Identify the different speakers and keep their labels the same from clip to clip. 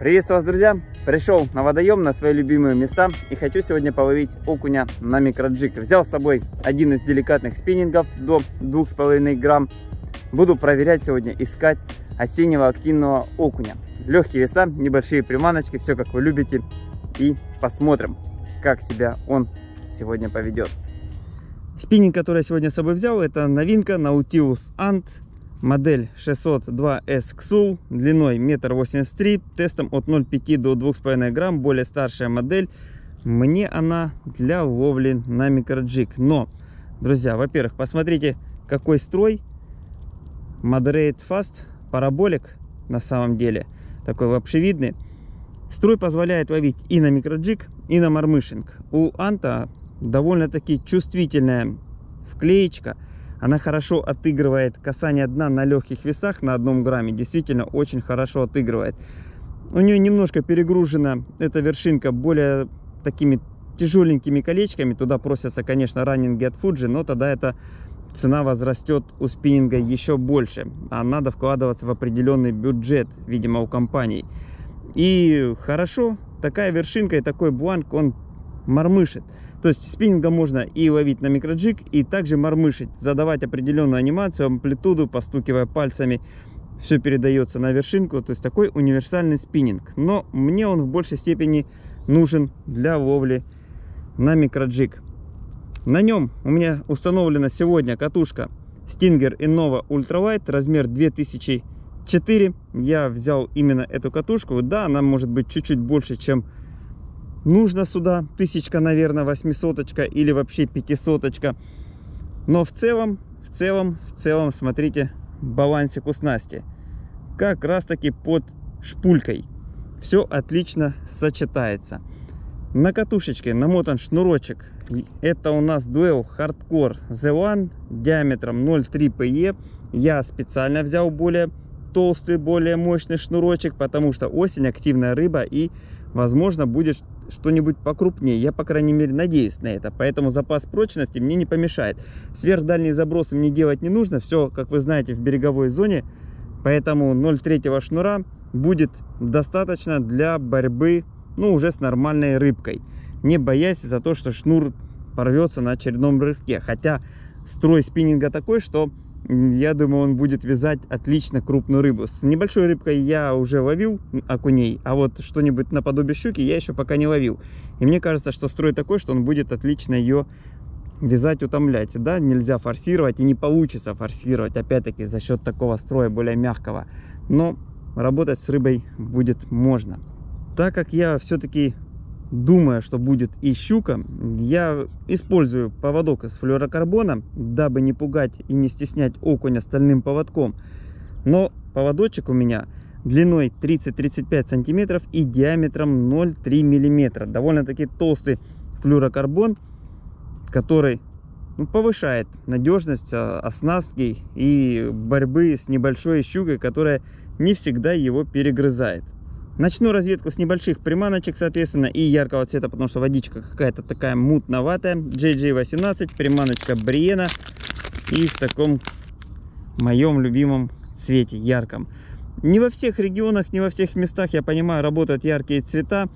Speaker 1: Приветствую вас, друзья! Пришел на водоем, на свои любимые места и хочу сегодня половить окуня на микроджиг. Взял с собой один из деликатных спиннингов до 2,5 грамм. Буду проверять сегодня, искать осеннего активного окуня. Легкие веса, небольшие приманочки, все как вы любите. И посмотрим, как себя он сегодня поведет. Спиннинг, который я сегодня с собой взял, это новинка Nautilus Ant Модель 602S XUL длиной 1,83 м, тестом от 0,5 до 2,5 грамм, более старшая модель. Мне она для ловли на микроджиг. Но, друзья, во-первых, посмотрите, какой строй. Moderate Fast параболик на самом деле, такой лапшевидный. Строй позволяет ловить и на микроджиг, и на мармышинг. У Анта довольно-таки чувствительная вклеечка – она хорошо отыгрывает касание дна на легких весах на одном грамме. Действительно очень хорошо отыгрывает. У нее немножко перегружена эта вершинка более такими тяжеленькими колечками. Туда просятся, конечно, раннинги от Fuji, но тогда эта цена возрастет у спиннинга еще больше. А надо вкладываться в определенный бюджет, видимо, у компаний. И хорошо, такая вершинка и такой бланк, он мормышит. То есть спиннингом можно и ловить на микроджиг, и также мормышить, задавать определенную анимацию, амплитуду, постукивая пальцами. Все передается на вершинку, то есть такой универсальный спиннинг. Но мне он в большей степени нужен для ловли на микроджиг. На нем у меня установлена сегодня катушка Stinger Innova Ultralight, размер 2004. Я взял именно эту катушку. Да, она может быть чуть-чуть больше, чем нужно сюда тысячка, наверное, восьмисоточка или вообще пятисоточка. Но в целом, в целом, в целом, смотрите, балансик у снасти. Как раз таки под шпулькой. Все отлично сочетается. На катушечке намотан шнурочек. Это у нас Duel Hardcore The One диаметром 0,3 PE. Я специально взял более толстый, более мощный шнурочек, потому что осень, активная рыба и, возможно, будет что-нибудь покрупнее. Я, по крайней мере, надеюсь на это. Поэтому запас прочности мне не помешает. Сверхдальние забросы мне делать не нужно. Все, как вы знаете, в береговой зоне. Поэтому 0,3 шнура будет достаточно для борьбы, ну, уже с нормальной рыбкой. Не боясь за то, что шнур порвется на очередном рывке. Хотя строй спиннинга такой, что я думаю, он будет вязать отлично крупную рыбу. С небольшой рыбкой я уже ловил окуней, а вот что-нибудь наподобие щуки я еще пока не ловил. И мне кажется, что строй такой, что он будет отлично ее вязать, утомлять. Да, нельзя форсировать и не получится форсировать, опять-таки, за счет такого строя более мягкого. Но работать с рыбой будет можно. Так как я все-таки думая, что будет и щука, я использую поводок из флюорокарбона, дабы не пугать и не стеснять окуня стальным поводком. Но поводочек у меня длиной 30-35 сантиметров и диаметром 0,3 миллиметра. Довольно-таки толстый флюорокарбон, который ну, повышает надежность а, оснастки и борьбы с небольшой щукой, которая не всегда его перегрызает. Начну разведку с небольших приманочек, соответственно, и яркого цвета, потому что водичка какая-то такая мутноватая. JJ18, приманочка Бриена. И в таком моем любимом цвете, ярком. Не во всех регионах, не во всех местах, я понимаю, работают яркие цвета.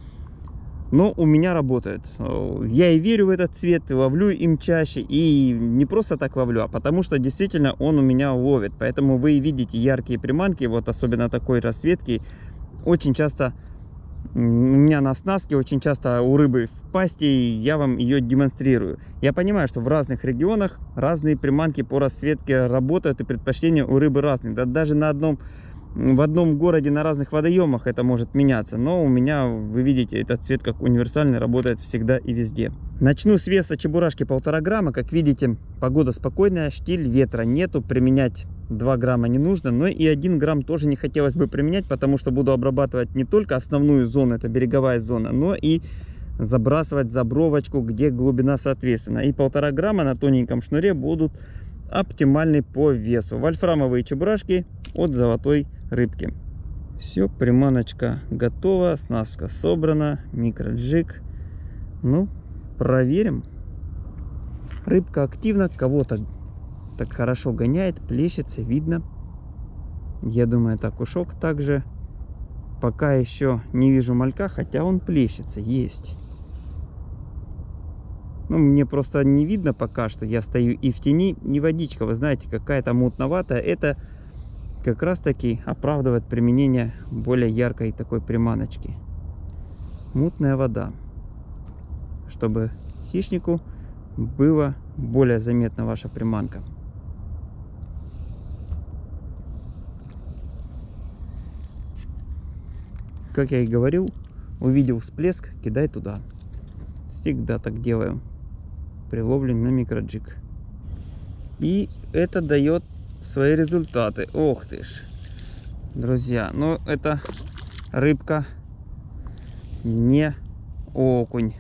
Speaker 1: Но у меня работают. Я и верю в этот цвет, ловлю им чаще. И не просто так ловлю, а потому что действительно он у меня ловит. Поэтому вы видите яркие приманки, вот особенно такой расцветки очень часто у меня на оснастке, очень часто у рыбы в пасти, и я вам ее демонстрирую. Я понимаю, что в разных регионах разные приманки по расцветке работают, и предпочтения у рыбы разные. Да даже на одном, в одном городе на разных водоемах это может меняться. Но у меня, вы видите, этот цвет как универсальный, работает всегда и везде. Начну с веса чебурашки полтора грамма. Как видите, погода спокойная, штиль, ветра нету. Применять 2 грамма не нужно, но и 1 грамм тоже не хотелось бы применять, потому что буду обрабатывать не только основную зону, это береговая зона, но и забрасывать забровочку, где глубина соответственно. И полтора грамма на тоненьком шнуре будут оптимальны по весу. Вольфрамовые чебурашки от золотой рыбки. Все, приманочка готова, снаска собрана, микроджиг. Ну, проверим. Рыбка активна, кого-то так хорошо гоняет, плещется, видно. Я думаю, так ушок также Пока еще не вижу малька, хотя он плещется, есть. Ну, мне просто не видно пока что. Я стою и в тени, не водичка, вы знаете, какая-то мутноватая. Это как раз таки оправдывает применение более яркой такой приманочки. Мутная вода. Чтобы хищнику было более заметна ваша приманка. Как я и говорил, увидел всплеск, кидай туда. Всегда так делаю. Приловлен на микроджик. И это дает свои результаты. Ох ты ж. Друзья, ну это рыбка не окунь.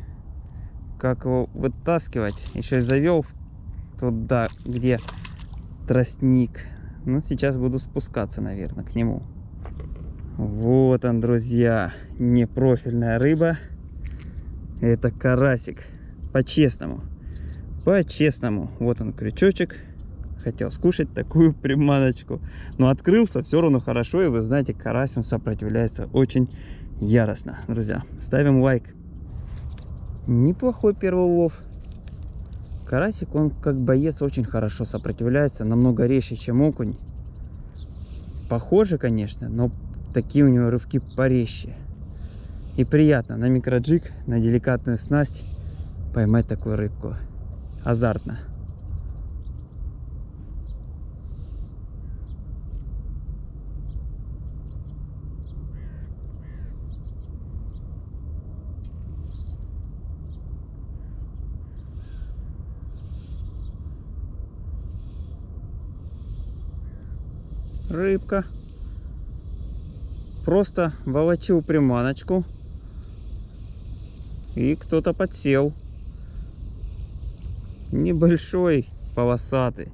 Speaker 1: Как его вытаскивать? Еще и завел туда, где тростник. Ну, сейчас буду спускаться, наверное, к нему. Вот он, друзья, непрофильная рыба. Это карасик. По-честному. По-честному. Вот он, крючочек. Хотел скушать такую приманочку. Но открылся все равно хорошо. И вы знаете, карась он сопротивляется очень яростно. Друзья, ставим лайк. Неплохой первый улов. Карасик, он как боец очень хорошо сопротивляется. Намного резче, чем окунь. Похоже, конечно, но такие у него рывки порезче. И приятно на микроджиг, на деликатную снасть поймать такую рыбку. Азартно. рыбка просто волочил приманочку. И кто-то подсел. Небольшой, полосатый.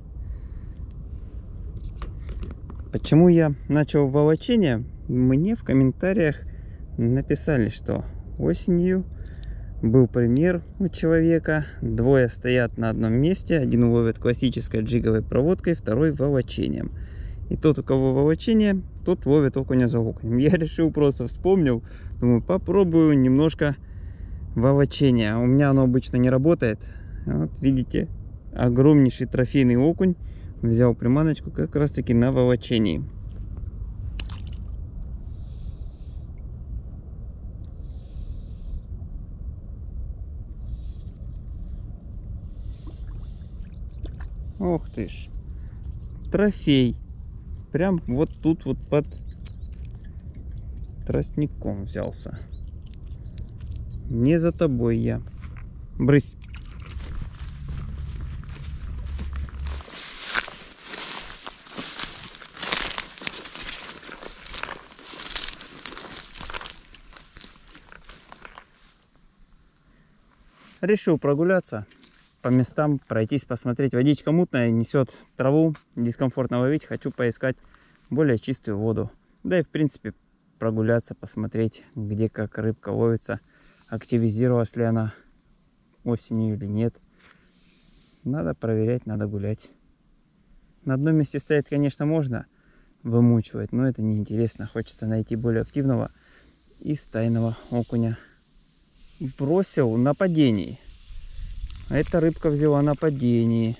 Speaker 1: Почему я начал волочение? Мне в комментариях написали, что осенью был пример у человека. Двое стоят на одном месте. Один ловит классической джиговой проводкой, второй волочением. И тот, у кого волочение, тот ловит окуня за окунем. Я решил, просто вспомнил, думаю, попробую немножко волочения. У меня оно обычно не работает. Вот видите, огромнейший трофейный окунь. Взял приманочку как раз таки на волочении. Ох ты ж. Трофей прям вот тут вот под тростником взялся. Не за тобой я. Брысь. Решил прогуляться по местам пройтись, посмотреть. Водичка мутная, несет траву, дискомфортно ловить. Хочу поискать более чистую воду. Да и в принципе прогуляться, посмотреть, где как рыбка ловится, активизировалась ли она осенью или нет. Надо проверять, надо гулять. На одном месте стоять, конечно, можно вымучивать, но это неинтересно. Хочется найти более активного и стайного окуня. Бросил на падении. А эта рыбка взяла на падении.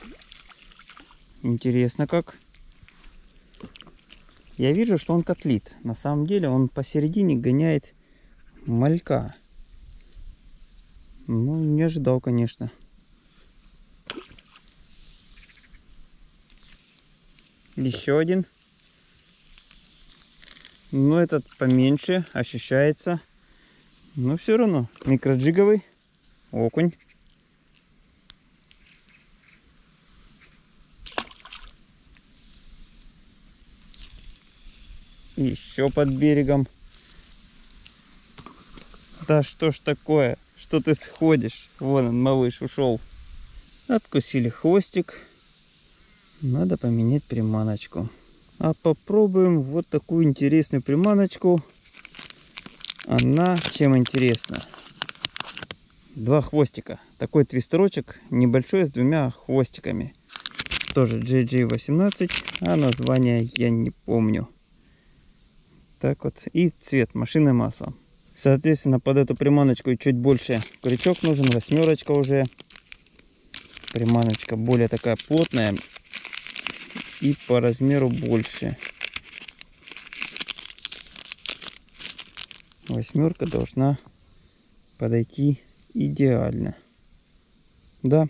Speaker 1: Интересно как. Я вижу, что он котлит. На самом деле он посередине гоняет малька. Ну, не ожидал, конечно. Еще один. Но этот поменьше, ощущается. Но все равно микроджиговый окунь. Еще под берегом. Да что ж такое? Что ты сходишь? Вон он, малыш, ушел. Откусили хвостик. Надо поменять приманочку. А попробуем вот такую интересную приманочку. Она чем интересна? Два хвостика. Такой твистерочек небольшой с двумя хвостиками. Тоже GG18, а название я не помню. Так вот. И цвет машины масла. Соответственно, под эту приманочку чуть больше крючок нужен. Восьмерочка уже. Приманочка более такая плотная. И по размеру больше. Восьмерка должна подойти идеально. Да,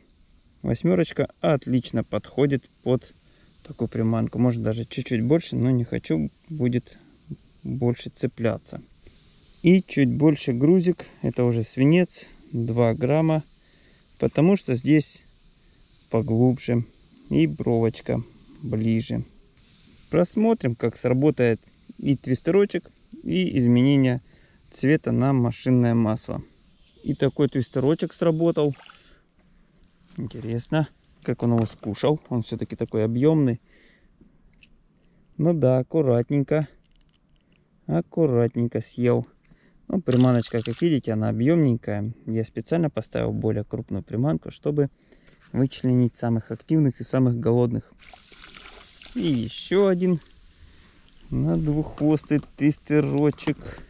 Speaker 1: восьмерочка отлично подходит под такую приманку. Может даже чуть-чуть больше, но не хочу, будет больше цепляться. И чуть больше грузик, это уже свинец, 2 грамма, потому что здесь поглубже и бровочка ближе. Просмотрим, как сработает и твистерочек, и изменение цвета на машинное масло. И такой твистерочек сработал. Интересно, как он его скушал. Он все-таки такой объемный. Ну да, аккуратненько. Аккуратненько съел. Ну, приманочка, как видите, она объемненькая. Я специально поставил более крупную приманку, чтобы вычленить самых активных и самых голодных. И еще один на двуххвостый твистерочек.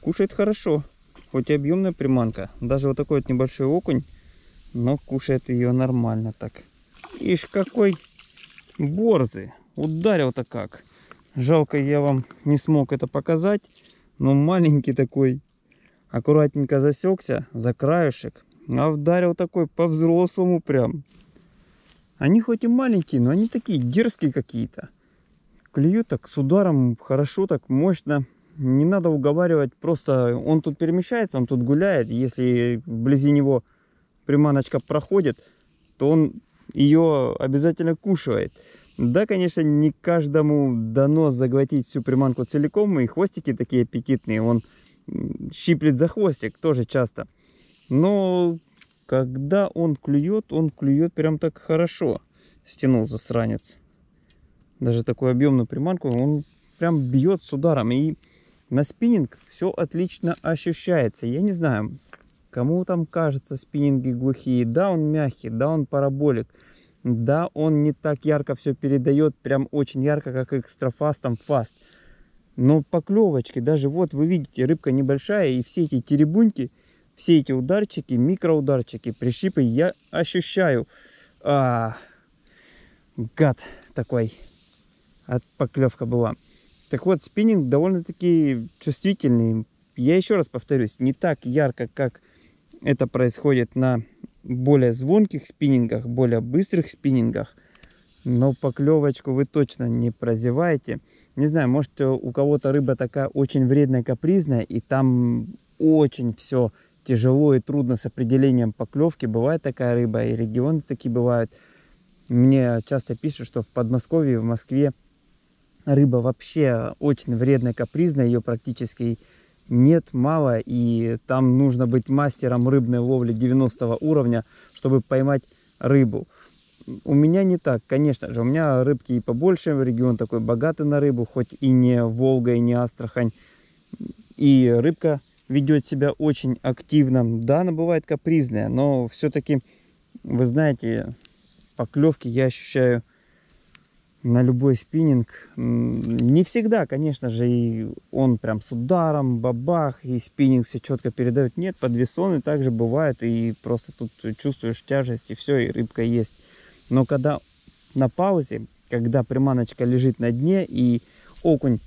Speaker 1: Кушает хорошо. Хоть и объемная приманка. Даже вот такой вот небольшой окунь. Но кушает ее нормально так. Ишь, какой борзый. Ударил-то как. Жалко, я вам не смог это показать. Но маленький такой. Аккуратненько засекся за краешек. А вдарил такой по-взрослому прям. Они хоть и маленькие, но они такие дерзкие какие-то. Клюют так с ударом хорошо, так мощно не надо уговаривать, просто он тут перемещается, он тут гуляет, если вблизи него приманочка проходит, то он ее обязательно кушает. Да, конечно, не каждому дано заглотить всю приманку целиком, и хвостики такие аппетитные, он щиплет за хвостик тоже часто. Но когда он клюет, он клюет прям так хорошо. Стянул засранец. Даже такую объемную приманку он прям бьет с ударом. И на спиннинг все отлично ощущается. Я не знаю, кому там кажется спиннинги глухие. Да, он мягкий, да, он параболик. Да, он не так ярко все передает, прям очень ярко, как экстрафастом фаст. Но поклевочки, даже вот вы видите, рыбка небольшая, и все эти теребуньки, все эти ударчики, микроударчики, прищипы я ощущаю. А, гад такой. От поклевка была. Так вот, спиннинг довольно-таки чувствительный. Я еще раз повторюсь, не так ярко, как это происходит на более звонких спиннингах, более быстрых спиннингах. Но поклевочку вы точно не прозеваете. Не знаю, может у кого-то рыба такая очень вредная, капризная, и там очень все тяжело и трудно с определением поклевки. Бывает такая рыба, и регионы такие бывают. Мне часто пишут, что в Подмосковье, в Москве рыба вообще очень вредная, капризная, ее практически нет, мало, и там нужно быть мастером рыбной ловли 90 уровня, чтобы поймать рыбу. У меня не так, конечно же, у меня рыбки и побольше, регион такой богатый на рыбу, хоть и не Волга, и не Астрахань, и рыбка ведет себя очень активно. Да, она бывает капризная, но все-таки, вы знаете, поклевки я ощущаю на любой спиннинг. Не всегда, конечно же, и он прям с ударом, бабах, и спиннинг все четко передает. Нет, подвесоны также бывает, и просто тут чувствуешь тяжесть, и все, и рыбка есть. Но когда на паузе, когда приманочка лежит на дне, и окунь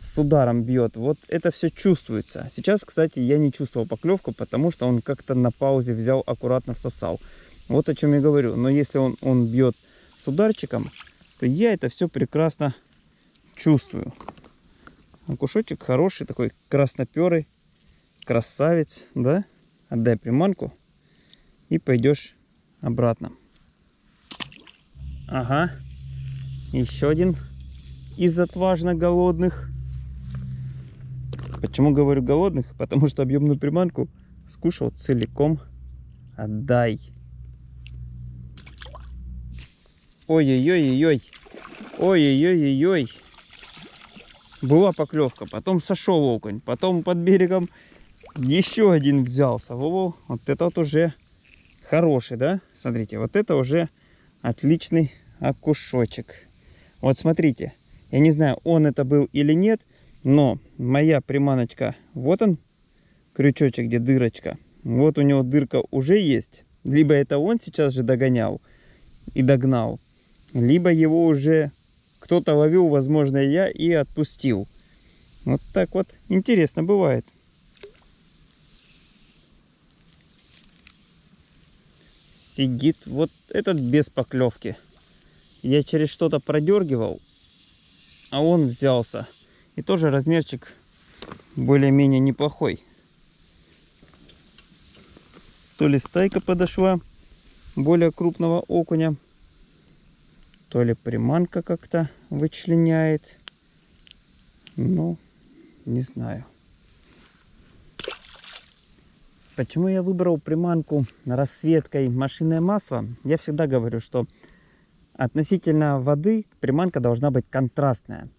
Speaker 1: с ударом бьет, вот это все чувствуется. Сейчас, кстати, я не чувствовал поклевку, потому что он как-то на паузе взял, аккуратно всосал. Вот о чем я говорю. Но если он, он бьет с ударчиком, то я это все прекрасно чувствую. Кушочек хороший, такой красноперый, красавец, да? Отдай приманку и пойдешь обратно. Ага, еще один из отважно голодных. Почему говорю голодных? Потому что объемную приманку скушал целиком. Отдай. Ой-ой-ой-ой-ой. Ой-ой-ой-ой-ой. Была поклевка, потом сошел окунь, потом под берегом еще один взялся. Во-во, вот это вот уже хороший, да? Смотрите, вот это уже отличный окушочек. Вот смотрите, Я не знаю, он это был или нет, но моя приманочка, вот он, крючочек, где дырочка. Вот у него дырка уже есть. Либо это он сейчас же догонял и догнал, либо его уже кто-то ловил, возможно, я, и отпустил. Вот так вот интересно бывает. Сидит вот этот без поклевки. Я через что-то продергивал, а он взялся. И тоже размерчик более-менее неплохой. То ли стайка подошла более крупного окуня, то ли приманка как-то вычленяет. Ну, не знаю. Почему я выбрал приманку расцветкой машинное масло? Я всегда говорю, что относительно воды приманка должна быть контрастная.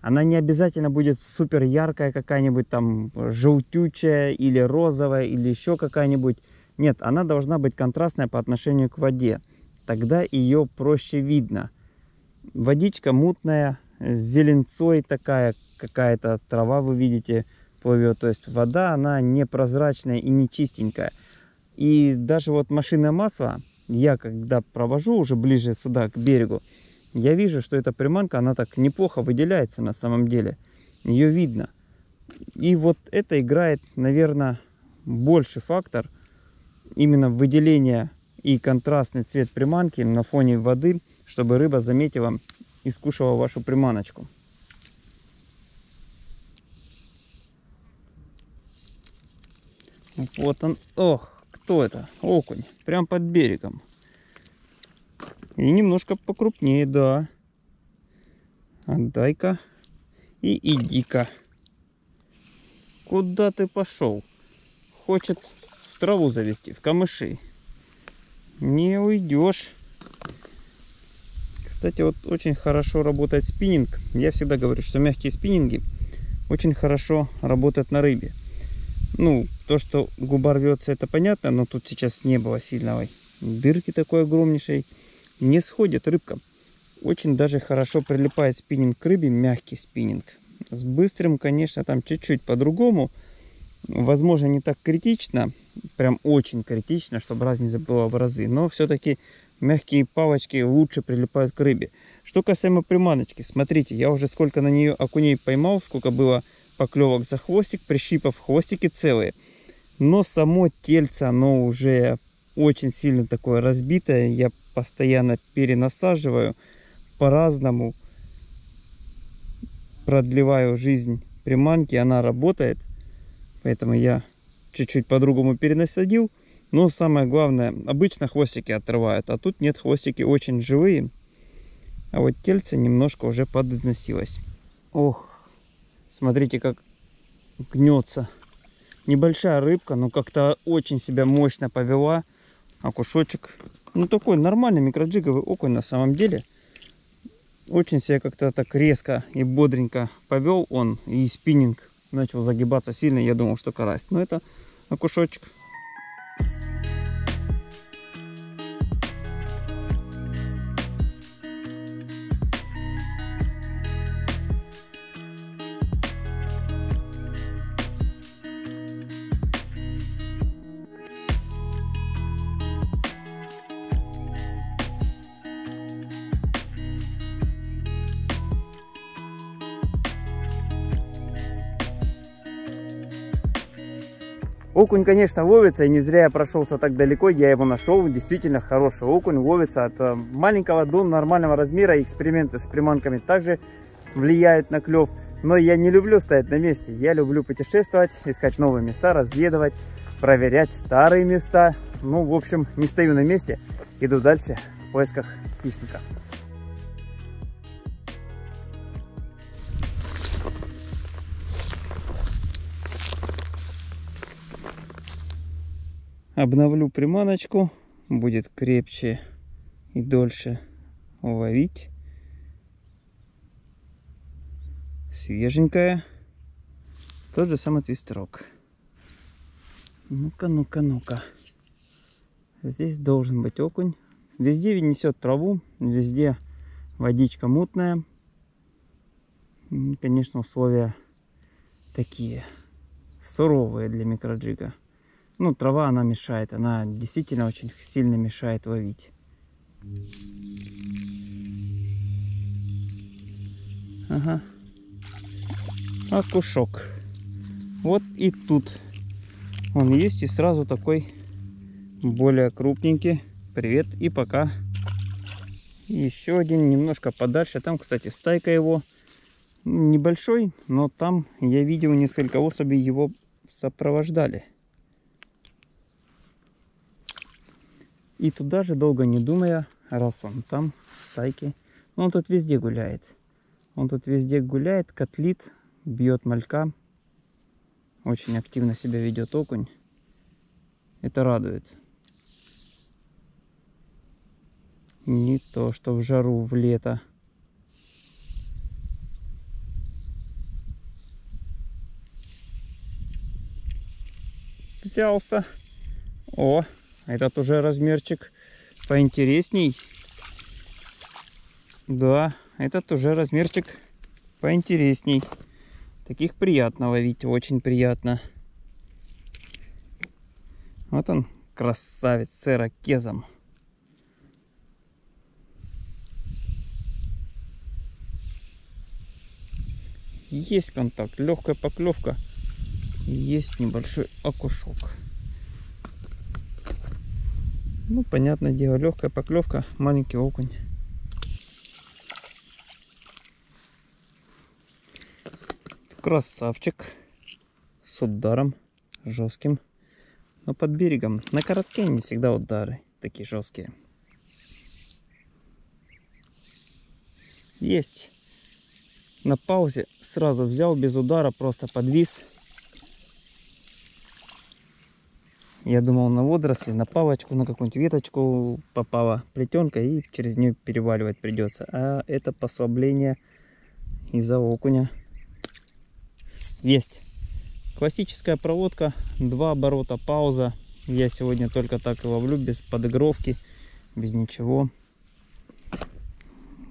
Speaker 1: Она не обязательно будет супер яркая какая-нибудь там желтючая или розовая или еще какая-нибудь. Нет, она должна быть контрастная по отношению к воде. Тогда ее проще видно. Водичка мутная, с зеленцой такая, какая-то трава вы видите плывет. То есть вода, она непрозрачная и не чистенькая. И даже вот машинное масло, я когда провожу уже ближе сюда, к берегу, я вижу, что эта приманка, она так неплохо выделяется на самом деле. Ее видно. И вот это играет, наверное, больше фактор именно выделения и контрастный цвет приманки на фоне воды, чтобы рыба заметила и скушала вашу приманочку. Вот он. Ох, кто это? Окунь. Прям под берегом. И немножко покрупнее, да. Отдай-ка. И иди-ка. Куда ты пошел? Хочет в траву завести, в камыши. Не уйдешь. Кстати, вот очень хорошо работает спиннинг. Я всегда говорю, что мягкие спиннинги очень хорошо работают на рыбе. Ну, то, что губа рвется, это понятно, но тут сейчас не было сильного дырки такой огромнейшей. Не сходит рыбка. Очень даже хорошо прилипает спиннинг к рыбе, мягкий спиннинг. С быстрым, конечно, там чуть-чуть по-другому. Возможно, не так критично, прям очень критично, чтобы разница была в разы. Но все-таки мягкие палочки лучше прилипают к рыбе. Что касаемо приманочки, смотрите, я уже сколько на нее окуней поймал, сколько было поклевок за хвостик, прищипов хвостики целые. Но само тельце, оно уже очень сильно такое разбитое. Я постоянно перенасаживаю по-разному. Продлеваю жизнь приманки, она работает. Поэтому я чуть-чуть по-другому перенасадил. Но самое главное, обычно хвостики отрывают, а тут нет, хвостики очень живые. А вот тельце немножко уже подизносилось. Ох, смотрите, как гнется. Небольшая рыбка, но как-то очень себя мощно повела. А кушочек, ну такой нормальный микроджиговый окунь на самом деле. Очень себя как-то так резко и бодренько повел он. И спиннинг начал загибаться сильно. Я думал, что карась. Но это окушочек Окунь, конечно, ловится, и не зря я прошелся так далеко, я его нашел. Действительно хороший окунь, ловится от э, маленького до нормального размера. Эксперименты с приманками также влияют на клев. Но я не люблю стоять на месте, я люблю путешествовать, искать новые места, разведывать, проверять старые места. Ну, в общем, не стою на месте, иду дальше в поисках хищника. Обновлю приманочку, будет крепче и дольше ловить. Свеженькая. Тот же самый твистерок. Ну-ка, ну-ка, ну-ка. Здесь должен быть окунь. Везде несет траву, везде водичка мутная. Конечно, условия такие суровые для микроджига. Ну, трава, она мешает. Она действительно очень сильно мешает ловить. Ага. Окушок. Вот и тут он есть. И сразу такой более крупненький. Привет и пока. Еще один немножко подальше. Там, кстати, стайка его небольшой, но там я видел несколько особей его сопровождали. И туда же, долго не думая, раз он там, стайки, ну, он тут везде гуляет. Он тут везде гуляет, котлит, бьет малька. Очень активно себя ведет окунь. Это радует. Не то, что в жару, в лето. Взялся. О, этот уже размерчик поинтересней. Да, этот уже размерчик поинтересней. Таких приятно ловить, очень приятно. Вот он, красавец с ирокезом. Есть контакт, легкая поклевка. Есть небольшой окушок. Ну, понятное дело, легкая поклевка, маленький окунь. Красавчик с ударом жестким. Но под берегом на коротке не всегда удары такие жесткие. Есть. На паузе сразу взял без удара, просто подвис. Я думал на водоросли, на палочку, на какую-нибудь веточку попала плетенка и через нее переваливать придется. А это послабление из-за окуня. Есть. Классическая проводка, два оборота, пауза. Я сегодня только так и ловлю, без подыгровки, без ничего.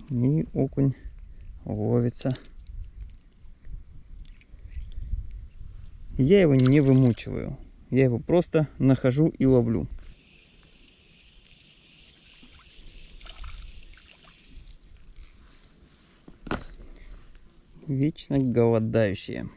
Speaker 1: И окунь ловится. Я его не вымучиваю. Я его просто нахожу и ловлю. Вечно голодающие.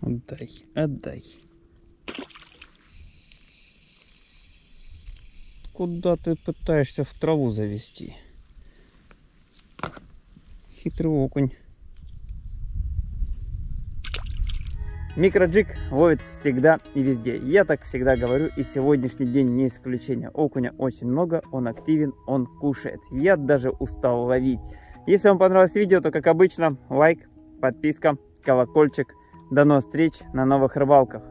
Speaker 1: Отдай, отдай. Куда ты пытаешься в траву завести? Хитрый окунь. Микроджик ловит всегда и везде. Я так всегда говорю, и сегодняшний день не исключение. Окуня очень много, он активен, он кушает. Я даже устал ловить. Если вам понравилось видео, то как обычно, лайк, подписка, колокольчик. До новых встреч на новых рыбалках.